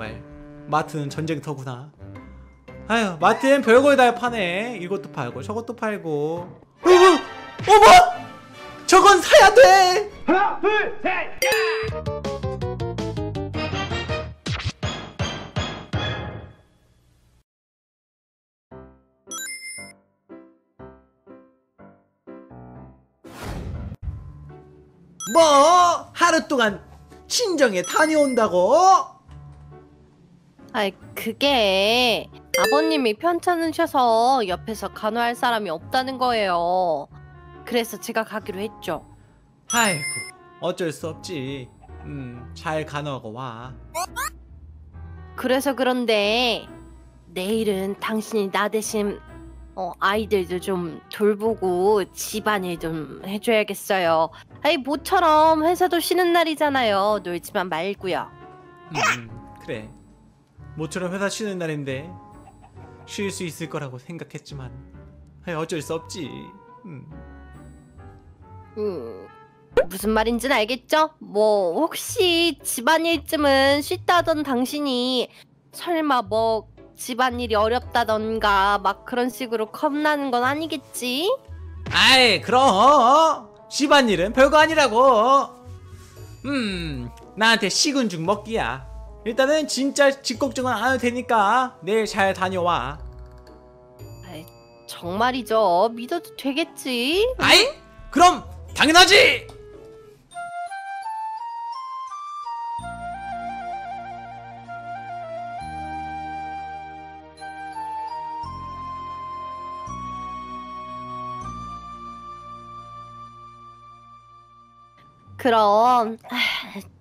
정말 마트는 전쟁터구나 아휴 마트엔 별걸 다 파네 이것도 팔고 저것도 팔고 어머 어머 저건 사야 돼 하나, 둘, 셋! 뭐? 하루 동안 친정에 다녀온다고? 아이 그게 아버님이 편찮으셔서 옆에서 간호할 사람이 없다는 거예요. 그래서 제가 가기로 했죠. 아이고 어쩔 수 없지 음 잘 간호하고 와 그래서 그런데 내일은 당신이 나 대신 어, 아이들도 좀 돌보고 집안일 좀 해줘야겠어요. 아이 모처럼 회사도 쉬는 날이잖아요. 놀지만 말고요. 음, 그래 모처럼 회사 쉬는 날인데 쉴 수 있을 거라고 생각했지만 어쩔 수 없지 음. 음, 무슨 말인지는 알겠죠? 뭐 혹시 집안일쯤은 쉽다던 당신이 설마 뭐 집안일이 어렵다던가 막 그런 식으로 겁나는 건 아니겠지? 아이 그럼 집안일은 별거 아니라고 음 나한테 식은 죽 먹기야 일단은 진짜 집 걱정은 안 해도 되니까 내일 잘 다녀와 아이, 정말이죠. 믿어도 되겠지? 아이 그럼 당연하지 그럼 아,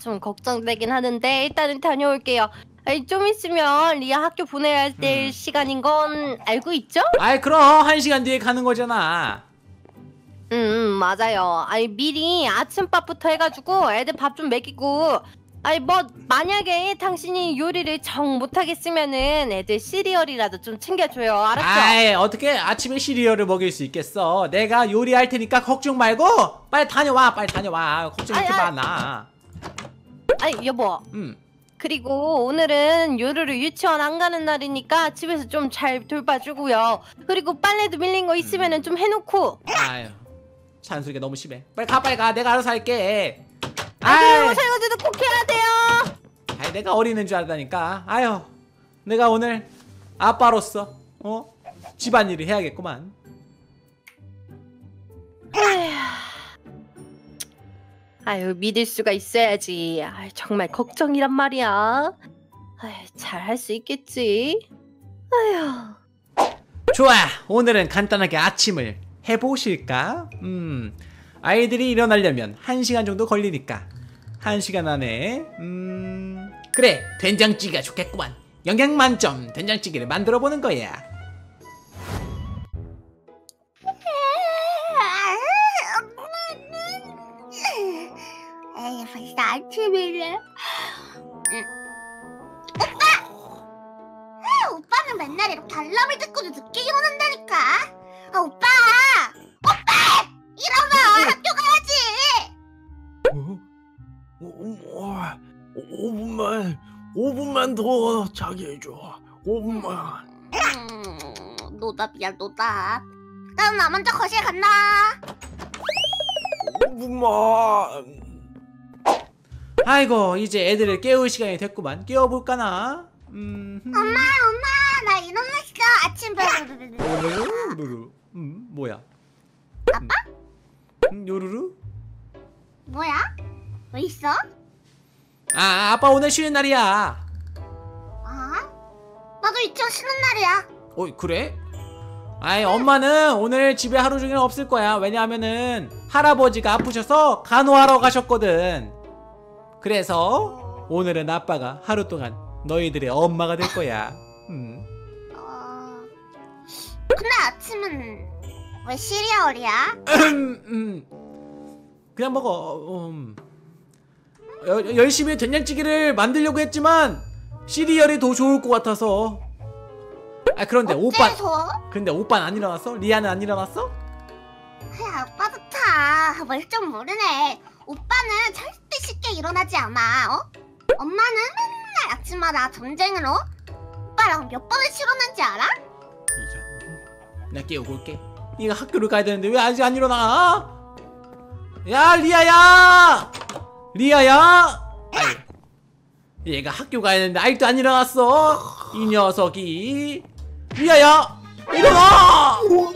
좀 걱정되긴 하는데 일단은 다녀올게요. 아이, 좀 있으면 리아 학교 보내야 될 음. 시간인 건 알고 있죠? 아이 그럼 한 시간 뒤에 가는 거잖아 음, 음 맞아요. 아니 미리 아침밥부터 해가지고 애들 밥 좀 먹이고 아니 뭐 만약에 당신이 요리를 정 못하겠으면은 애들 시리얼이라도 좀 챙겨줘요. 알았죠? 아이 어떻게 아침에 시리얼을 먹일 수 있겠어 내가 요리할 테니까 걱정 말고 빨리 다녀와 빨리 다녀와 걱정 이렇게 아이, 아이. 많아 아니 여보. 음. 그리고 오늘은 요루루 유치원 안 가는 날이니까 집에서 좀 잘 돌봐주고요. 그리고 빨래도 밀린 거 있으면 은 좀 해놓고. 아유 잔소리가 너무 심해. 빨리 가 빨리 가. 내가 알아서 할게. 아 그리고 설거지도 꼭 해야 돼요. 아이 내가 어린애인 줄 알다니까. 아유 내가 오늘 아빠로서 어? 집안일을 해야겠구만 아유 믿을 수가 있어야지. 아유, 정말 걱정이란 말이야. 잘 할 수 있겠지. 아휴. 좋아 오늘은 간단하게 아침을 해보실까? 음 아이들이 일어나려면 1시간 정도 걸리니까 1시간 안에 음 그래 된장찌개가 좋겠구만 영양 만점 된장찌개를 만들어 보는 거야 아침이래. 오빠! 아, 오빠는 맨날 이렇게 알람을 듣고도 늦게 일어난다니까. 아, 오빠! 오빠! 일어나! 학교 가야지! 어? 어, 5분만 5분만 더 자게 해줘 5분만 음, 노답이야, 노답. 나 먼저 거실 간다. 5분만 아이고 이제 애들을 깨울 시간이 됐구만 깨워볼까나 음, 음. 엄마, 엄마, 나 일어났어. 아침 요루루 음 뭐야 아빠? 음, 요루루 뭐야? 왜 있어? 아 아빠 오늘 쉬는 날이야 아? 나도 이쪽 쉬는 날이야. 어 그래? 아이 엄마는 오늘 집에 하루 종일 없을 거야 왜냐하면은 할아버지가 아프셔서 간호하러 가셨거든 그래서 오늘은 아빠가 하루 동안 너희들의 엄마가 될 거야 음. 어... 근데 아침은 왜 시리얼이야? 음. 그냥 먹어 음. 여- 열심히 된장찌개를 만들려고 했지만 시리얼이 더 좋을 것 같아서 아 그런데 오빠 어째서? 근데 오빠는 안 일어났어? 리아는 안 일어났어? 야, 오빠도 다. 뭘좀 모르네. 오빠는 절대 쉽게 일어나지 않아, 어? 엄마는 맨날 아침마다 전쟁으로 오빠랑 몇 번을 치렀는지 알아? 나 깨우고 올게. 얘가 학교를 가야 되는데 왜 아직 안 일어나? 야 리아야! 리아야! 얘가 학교 가야 되는데 아직도 안 일어났어. 이 녀석이. 리아야! 일어나! 뭐?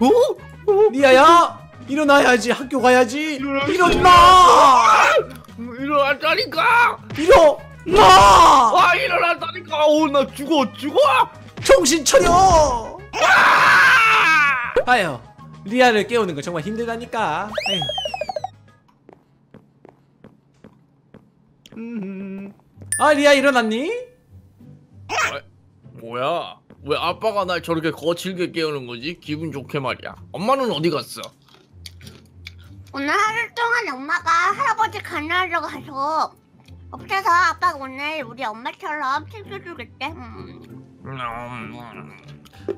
어? 리아야! 일어나야지 학교 가야지. 일어나! 일어났다니까! 일어나! 아 일어났다니까! 오나 죽어 죽어! 정신 차려! 아유, 리아를 깨우는 거 정말 힘들다니까. 에휴. 음. 아, 리아 일어났니? 뭐야? 왜 아빠가 날 저렇게 거칠게 깨우는 거지? 기분 좋게 말이야. 엄마는 어디 갔어? 오늘 하루 동안 엄마가 할아버지 간호하려고 해서 없어서 아빠가 오늘 우리 엄마처럼 챙겨주겠대. 음. 음.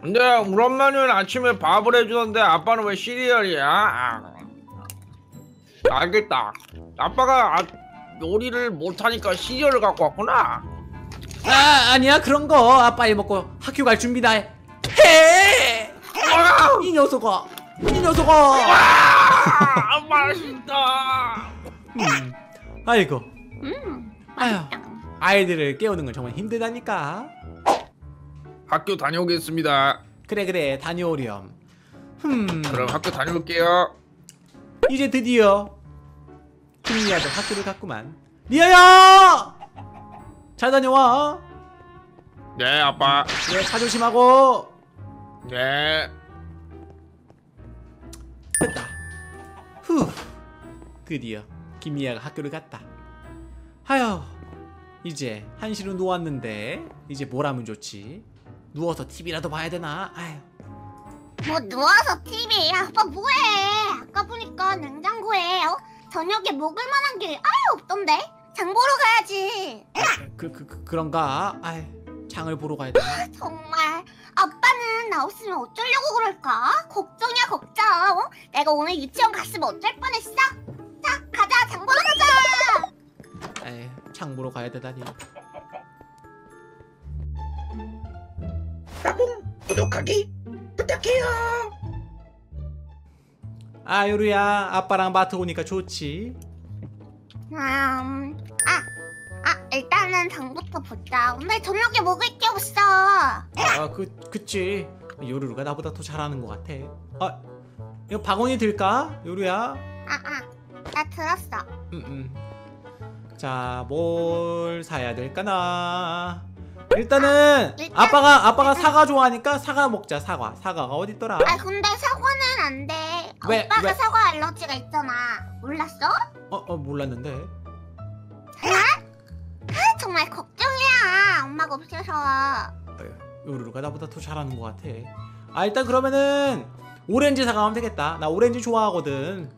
근데 우리 엄마는 아침에 밥을 해주는데 아빠는 왜 시리얼이야? 아. 알겠다. 아빠가 아, 요리를 못하니까 시리얼을 갖고 왔구나. 아, 아니야. 그런 거 아빠 일 먹고 학교 갈 준비다 해. 해! 이 녀석아. 이 녀석아. 아, 맛있다. 음. 아이고. 음. 아휴. 아이들을 깨우는 건 정말 힘들다니까. 학교 다녀오겠습니다. 그래 그래 다녀오렴. 흠. 그럼 학교 다녀올게요. 이제 드디어 김리아도 학교를 갔구만. 리아야! 잘 다녀와. 네, 아빠. 그래 차 조심하고. 네. 후. 드디어 김리아가 학교를 갔다. 하여 이제 한시로 누웠는데 이제 뭘 하면 좋지? 누워서 TV라도 봐야 되나? 아휴. 뭐 누워서 TV 아빠 뭐해? 아까 보니까 냉장고에 어? 저녁에 먹을 만한 게 아예 없던데. 장 보러 가야지. 그, 그, 그 그런가? 아휴. 장을 보러 가야 되나? 정말 나 없으면 어쩌려고 그럴까? 걱정이야 걱정. 어? 내가 오늘 유치원 갔으면 어쩔 뻔했어? 자 가자 장 보러 가자. 에이, 장 보러 가야 되다니. 구독하기 부탁해요. 아 요루야 아빠랑 마트 오니까 좋지 음, 아, 아 일단은 장부터 보자. 오늘 저녁에 먹을 게 없어. 아 그 그치 요루루가 나보다 더 잘하는 것 같아 아 이거 바구니 들까 요루야 아, 아, 나 들었어. 음음 자뭘 사야 될까나 일단은 일단- 아빠가 아빠가 사과 좋아하니까 사과 먹자 사과 사과가 어딨더라 아 근데 사과는 안 돼. 왜, 오빠가 왜? 사과 알러지가 있잖아. 몰랐어? 어 어 몰랐는데 아, 정말 걱정이야. 엄마가 없어서. 요루루가 나보다 더 잘하는 것 같아 아 일단 그러면은 오렌지 사과 하면 되겠다 나 오렌지 좋아하거든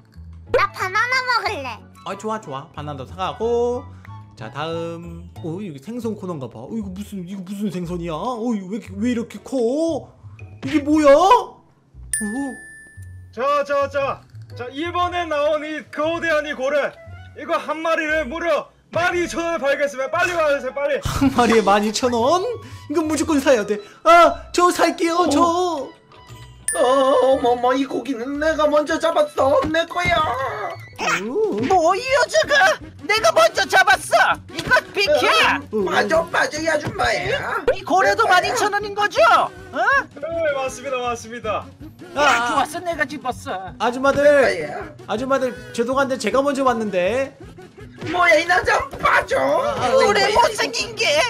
나 바나나 먹을래. 아 좋아 좋아 바나나도 사가고 자 다음 어 이거 생선 코너인가 봐. 어 이거 무슨 이거 무슨 생선이야? 어 이거 왜, 이렇게- 왜 이렇게 커? 이게 뭐야? 어 자, 자, 자. 자, 이번에 나온 이 거대한 이 고래. 이거 한 마리를 무려 12,000원에 팔겠습니다. 빨리 와주세요, 빨리. 한 마리에 12,000원? 이거 무조건 사야 돼. 아 저 살게요 저. 어 머머 이 고기는 내가 먼저 잡았어 내 거야 오. 뭐이 여자가 내가 먼저 잡았어 이것 비켜 맞아 맞아 이 아줌마야 이 고래도 12,000원인 거죠? 어? 네, 맞습니다, 맞습니다. 아, 아, 좋았어 내가 집었어 아줌마들 아줌마들 죄송한데 제가 먼저 왔는데. 뭐야 이 남자 빠져 고래 못생긴 게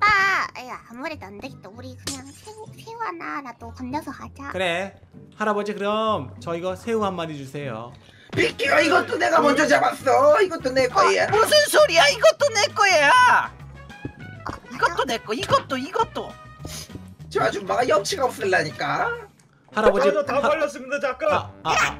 아빠, 야, 아무래도 안 되겠다. 우리 그냥 새우, 새우 하나라도 건져서 가자. 그래 할아버지 그럼 저 이거 새우 한 마리 주세요. 비켜 이것도 내가 먼저 잡았어 이것도 내 거야 무슨 소리야 이것도 내 거야 어, 이것도 내 거 이것도 이것도 저 아줌마가 염치가 없을라니까 할아버지. 자, 저다 하- 팔렸습니다, 잠깐. 아, 아, 아.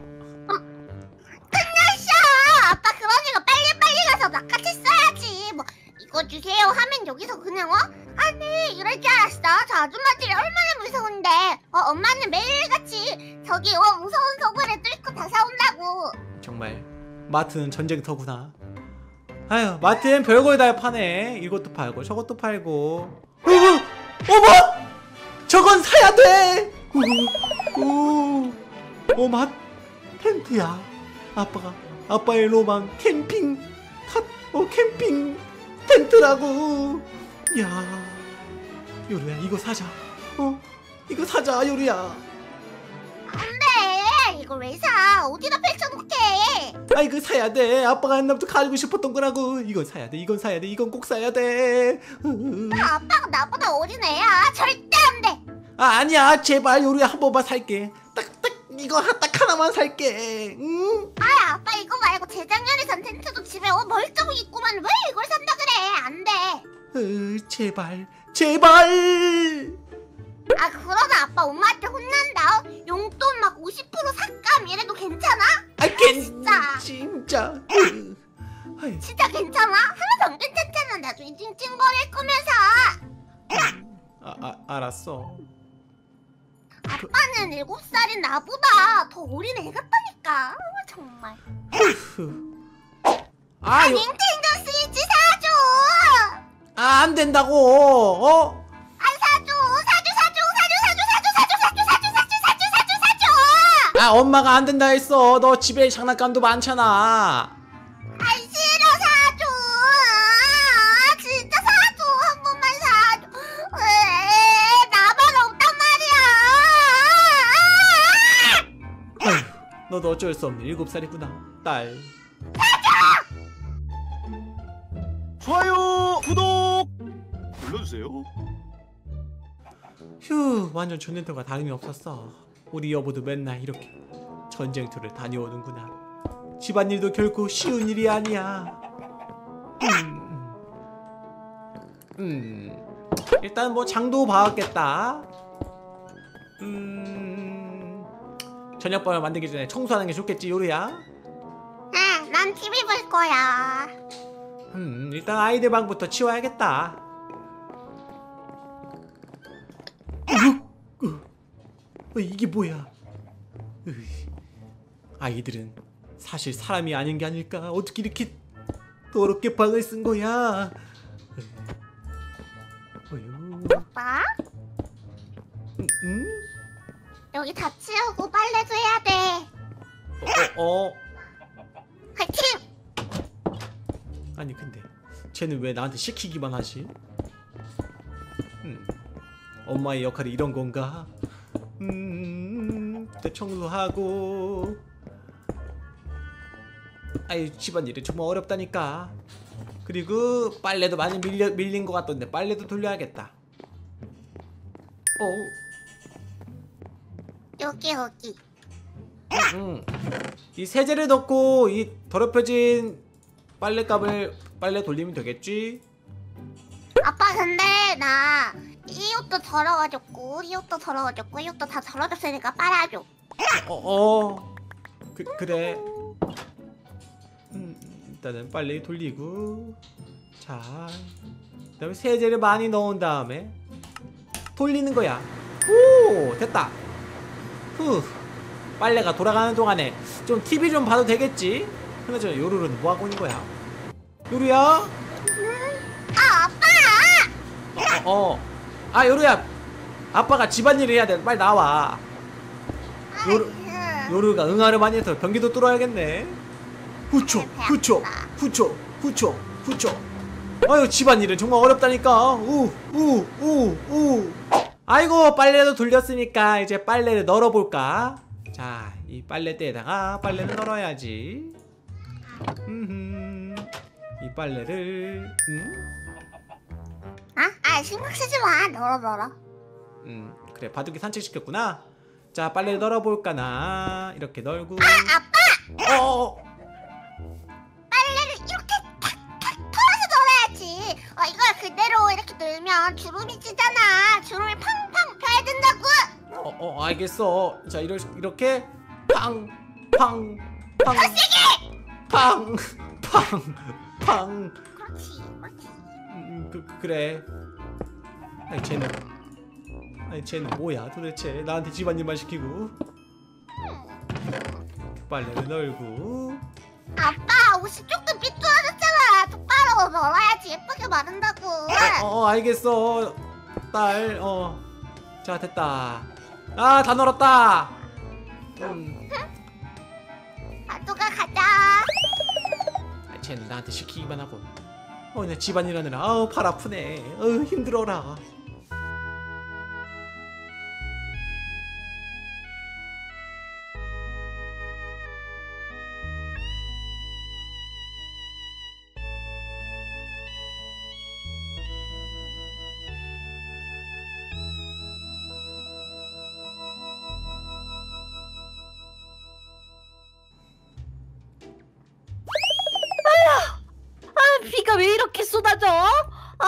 뭐, 이거 주세요 하면 여기서 그냥, 어? 아니, 이럴 줄 알았어. 저 아줌마들이 얼마나 무서운데. 어, 엄마는 매일같이 저기, 어, 무서운 서굴에 뚫고 다 사온다고. 정말 마트는 전쟁터구나. 아유 마트엔 별걸 다 파네 이것도 팔고 저것도 팔고 어머 어머 저건 사야 돼 오, 오, 맛 텐트야 아빠가 아빠의 로망 캠핑 탑, 어 캠핑 텐트라고 야 요루야 이거 사자 어 이거 사자 요루야 안돼 이걸 왜 사? 어디다 펼쳐놓게? 아 이거 사야 돼 아빠가 옛날부터 가지고 싶었던 거라고 이건 사야 돼 이건 사야 돼 이건 꼭 사야 돼 으. 아빠가 나보다 어린 애야. 절대 안 돼. 아 아니야 제발 요루야 한 번만 살게 딱딱 이거 하- 딱 하나만 살게 응? 아 아빠 이거 말고 재작년에 산 텐트도 집에 어 멀쩡히 있구만 왜 이걸 산다 그래? 안 돼. 으, 제발 제발 아 그러다 아빠 엄마한테 혼난다. 어? 용돈 막 50% 삭감 이래도 괜찮아? 아 괜 진짜. 진짜 으. 아이, 진짜 괜찮아? 하나도 안 괜찮잖아. 나중에 찡찡거릴 거면서. 아, 아 알았어 아빠는 7살인 나보다 더 어린 애 같다니까. 어, 정말. 후. 아, 아 요, 닌텐도 스위치 사줘. 아, 안 된다고. 어? 안 사줘. 사줘 사줘 사줘 사줘 사줘 사줘 사줘 사줘 사줘 사줘 사줘 사줘. 아, 엄마가 안 된다 했어. 너 집에 장난감도 많잖아. 너도 어쩔 수 없는 일곱 살이구나, 딸. 좋아요, 구독 눌러주세요. 휴, 완전 전쟁터가 다름이 없었어. 우리 여보도 맨날 이렇게 전쟁터를 다녀오는구나. 집안일도 결코 쉬운 일이 아니야. 음, 음. 일단 뭐 장도 봐왔겠다. 저녁밥을 만들기 전에 청소하는 게 좋겠지, 요리야. 응, 난 TV 볼 거야. 음, 일단 아이들 방부터 치워야겠다. 어, 어, 이게 뭐야? 으이, 아이들은 사실 사람이 아닌 게 아닐까? 어떻게 이렇게 더럽게 방을 쓴 거야? 어휴, 오빠, 음, 음? 여기 다 치우고 빨래도 해야 돼. 어, 어, 화이팅! 아니 근데 쟤는 왜 나한테 시키기만 하지? 음, 엄마의 역할이 이런 건가? 음, 때 청소하고 아이 집안일이 정말 어렵다니까 그리고 빨래도 많이 밀려, 밀린 것 같던데 빨래도 돌려야겠다 어, 여기 여기. 음, 이 세제를 넣고 이 더럽혀진 빨래값을 빨래 돌리면 되겠지? 아빠 근데 나 이 옷도 더러워졌고 이 옷도 더러워졌고 이 옷도 다 더러워졌으니까 빨아줘. 어, 어. 그, 그래. 음, 일단은 빨리 돌리고. 자. 그 다음에 세제를 많이 넣은 다음에 돌리는 거야. 오! 됐다. 후. 빨래가 돌아가는 동안에 좀 TV 좀 봐도 되겠지? 그나저나 요루루는 뭐하고 있는 거야? 요루야? 아 아빠! 어, 어. 아, 요루야. 아빠가 집안일을 해야 돼. 빨리 나와. 요루, 요루가 응아를 많이 해서 변기도 뚫어야겠네. 후초, 후초, 후초, 후초, 후초. 아유 집안일은 정말 어렵다니까. 우, 우, 우, 우. 아이고 빨래도 돌렸으니까 이제 빨래를 널어볼까. 자, 이 빨래대에다가 빨래를 널어야지. 음, 이 빨래를, 음, 아? 아 신경 쓰지 마. 널어 널어. 음, 그래 바둑이 산책시켰구나. 자, 빨래를 널어볼까나. 이렇게 널고. 아 아빠! 어, 어. 빨래를 이렇게 탁탁 털어서 널어야지. 어 이걸 그대로 이렇게 널면 주름이 찌잖아. 주름이 팡팡 펴야 된다고. 어, 어, 알겠어. 자, 이러, 이렇게 팡, 팡, 팡, 팡, 팡, 팡. 그렇지 그렇지. 음, 그, 그래. 아니 쟤는, 아니 쟤는 뭐야 도대체? 나한테 집안일만 시키고. 빨래를 널고. 아빠 옷이 조금. 똑바로 말아야지. 예쁘게 마른다고. 어, 어 알겠어. 딸 어 자 됐다. 아 다 널었다. 음. 나도가 가자. 아, 쟤는 나한테 시키기만 하고. 어나 집안일 하느라. 아우 팔 아프네. 어우 힘들어라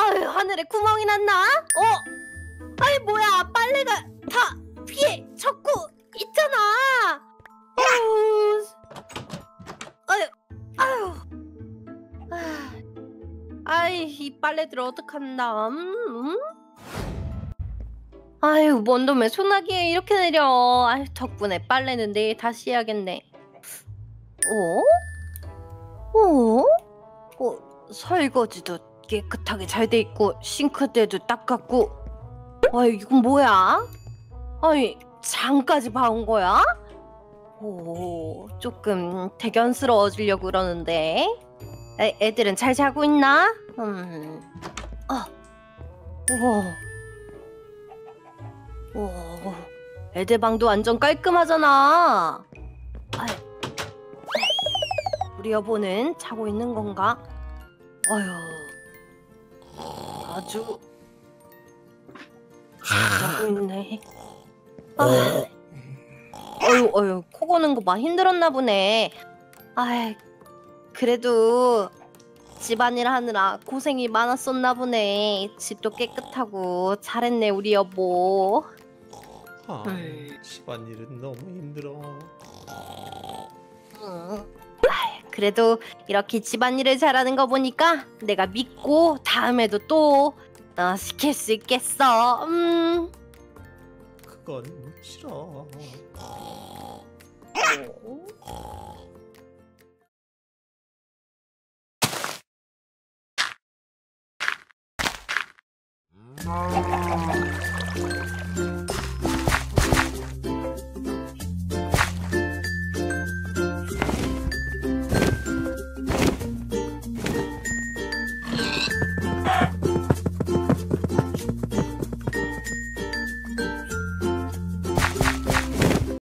아유, 하늘에 구멍이 났나? 어? 아이, 뭐야, 빨래가 다 비에 젖고 있잖아. 아유, 아유, 아유. 아, 아이, 이 빨래들 어떡한다. 음, 음? 아유, 뭔 놈의 소나기에 이렇게 내려. 아유, 덕분에 빨래는 내일 다시 해야겠네. 어? 어? 어, 설거지도 깨끗하게 잘 돼 있고 싱크대도 닦았고 아 이건 뭐야? 아니 장까지 봐온 거야? 오 조금 대견스러워지려고 그러는데 애, 애들은 잘 자고 있나? 음, 아, 오, 오, 애들 방도 완전 깔끔하잖아. 아, 우리 여보는 자고 있는 건가? 어휴, 아주 자고 있네. 아, 어휴, 어휴, 코 고는 거봐 힘들었나 보네. 아, 그래도 집안일 하느라 고생이 많았었나 보네. 집도 깨끗하고 잘했네 우리 여보. 아 음. 집안일은 너무 힘들어 음. 그래도 이렇게 집안일을 잘하는 거 보니까 내가 믿고 다음에도 또 어, 시킬 수 있겠어. 음. 그건 뭐 싫어. 음.